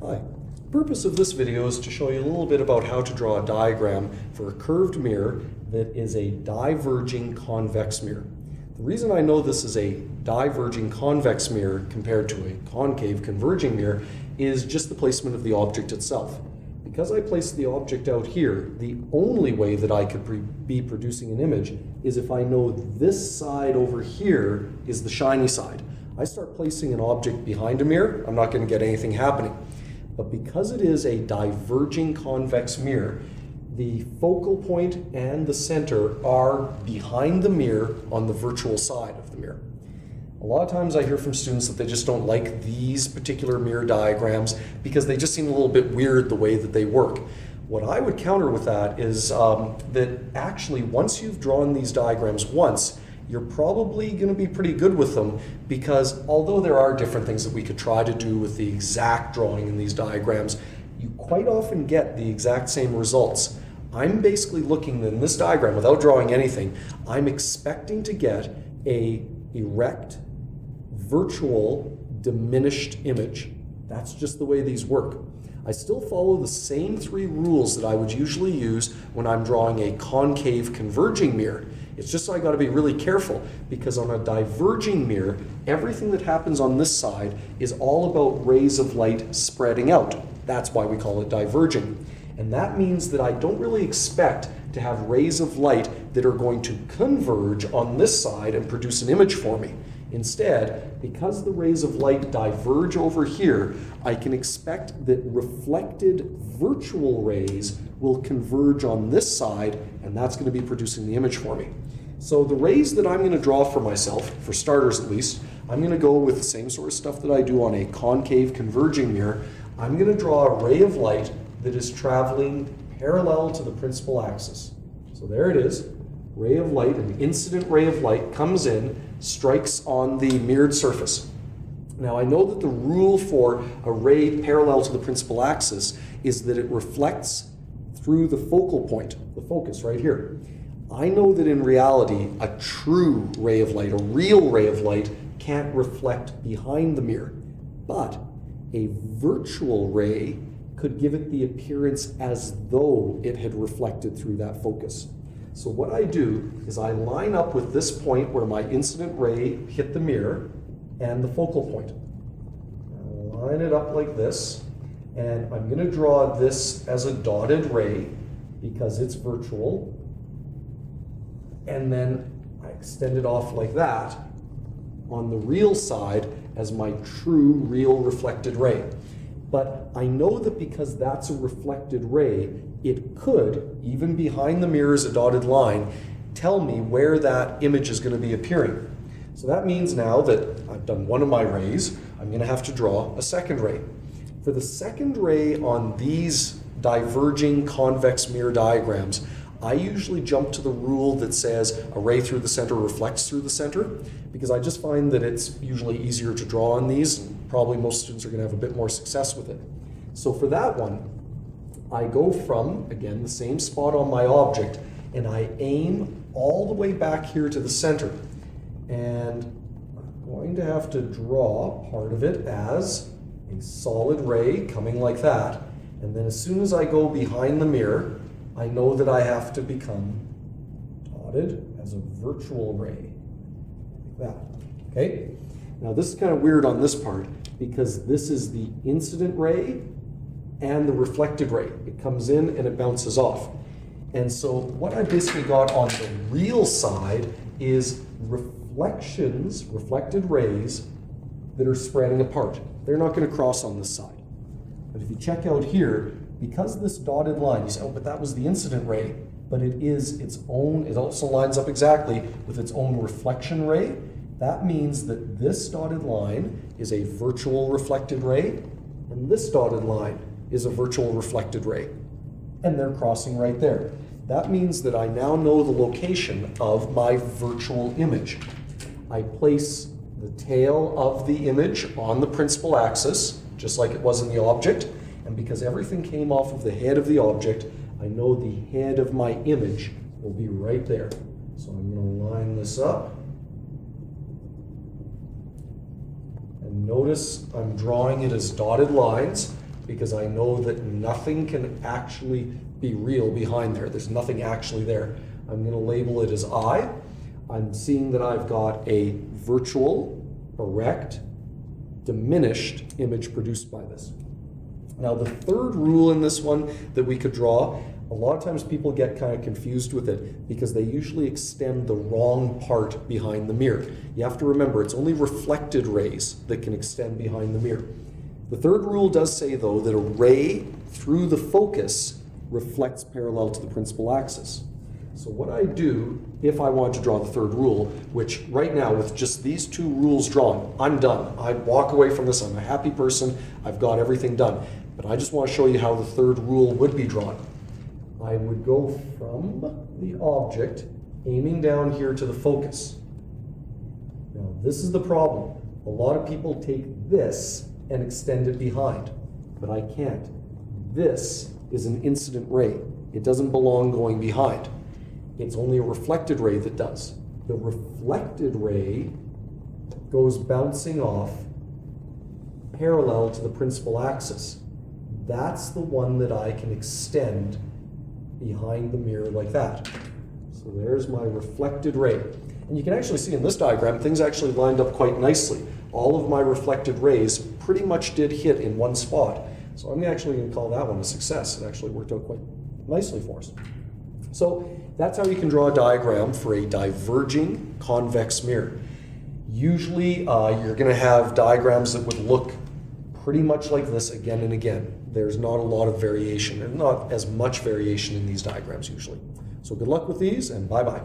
Hi. The purpose of this video is to show you a little bit about how to draw a diagram for a curved mirror that is a diverging convex mirror. The reason I know this is a diverging convex mirror compared to a concave converging mirror is just the placement of the object itself. Because I placed the object out here, the only way that I could be producing an image is if I know this side over here is the shiny side. I start placing an object behind a mirror, I'm not going to get anything happening. But because it is a diverging convex mirror, the focal point and the center are behind the mirror on the virtual side of the mirror. A lot of times I hear from students that they just don't like these particular mirror diagrams because they just seem a little bit weird the way that they work. What I would counter with that is um, that actually once you've drawn these diagrams once, you're probably going to be pretty good with them because although there are different things that we could try to do with the exact drawing in these diagrams, you quite often get the exact same results. I'm basically looking in this diagram, without drawing anything, I'm expecting to get a erect, virtual, diminished image. That's just the way these work. I still follow the same three rules that I would usually use when I'm drawing a concave converging mirror. It's just I got to be really careful because on a diverging mirror, everything that happens on this side is all about rays of light spreading out. That's why we call it diverging. And that means that I don't really expect to have rays of light that are going to converge on this side and produce an image for me. Instead, because the rays of light diverge over here, I can expect that reflected virtual rays will converge on this side, and that's going to be producing the image for me. So the rays that I'm going to draw for myself, for starters at least, I'm going to go with the same sort of stuff that I do on a concave converging mirror. I'm going to draw a ray of light that is traveling parallel to the principal axis. So there it is, ray of light, an incident ray of light comes in, strikes on the mirrored surface. Now I know that the rule for a ray parallel to the principal axis is that it reflects through the focal point, the focus right here. I know that in reality, a true ray of light, a real ray of light, can't reflect behind the mirror. But a virtual ray could give it the appearance as though it had reflected through that focus. So what I do is I line up with this point where my incident ray hit the mirror and the focal point. I line it up like this, and I'm going to draw this as a dotted ray because it's virtual. And then I extend it off like that on the real side as my true real reflected ray. But I know that because that's a reflected ray, it could, even behind the mirror as a dotted line, tell me where that image is going to be appearing. So that means now that I've done one of my rays, I'm going to have to draw a second ray. For the second ray on these diverging convex mirror diagrams, I usually jump to the rule that says a ray through the center reflects through the center because I just find that it's usually easier to draw on these and probably most students are going to have a bit more success with it. So for that one, I go from, again, the same spot on my object and I aim all the way back here to the center. And I'm going to have to draw part of it as a solid ray coming like that. And then as soon as I go behind the mirror, I know that I have to become dotted as a virtual ray, like that, okay? Now this is kind of weird on this part because this is the incident ray and the reflected ray. It comes in and it bounces off. And so what I basically got on the real side is reflections, reflected rays that are spreading apart. They're not going to cross on this side. But if you check out here, because this dotted line, you say, oh, but that was the incident ray, but it is its own, it also lines up exactly with its own reflection ray. That means that this dotted line is a virtual reflected ray, and this dotted line is a virtual reflected ray. And they're crossing right there. That means that I now know the location of my virtual image. I place the tail of the image on the principal axis, just like it was in the object, and because everything came off of the head of the object, I know the head of my image will be right there. So I'm going to line this up. And notice I'm drawing it as dotted lines. because I know that nothing can actually be real behind there. There's nothing actually there. I'm going to label it as I. I'm seeing that I've got a virtual, erect, diminished image produced by this. Now, the third rule in this one that we could draw, a lot of times people get kind of confused with it because they usually extend the wrong part behind the mirror. You have to remember it's only reflected rays that can extend behind the mirror. The third rule does say, though, that a ray through the focus reflects parallel to the principal axis. So what I do if I want to draw the third rule, which right now with just these two rules drawn, I'm done. I walk away from this, I'm a happy person, I've got everything done. But I just want to show you how the third rule would be drawn. I would go from the object, aiming down here to the focus. Now this is the problem. A lot of people take this and extend it behind, but I can't. This is an incident ray. It doesn't belong going behind. It's only a reflected ray that does. The reflected ray goes bouncing off parallel to the principal axis. That's the one that I can extend behind the mirror like that. So there's my reflected ray. And you can actually see in this diagram, things actually lined up quite nicely. All of my reflected rays pretty much did hit in one spot. So I'm actually going to call that one a success. It actually worked out quite nicely for us. So that's how you can draw a diagram for a diverging convex mirror. Usually uh, you're going to have diagrams that would look pretty much like this again and again. There's not a lot of variation and not as much variation in these diagrams usually. So good luck with these and bye-bye.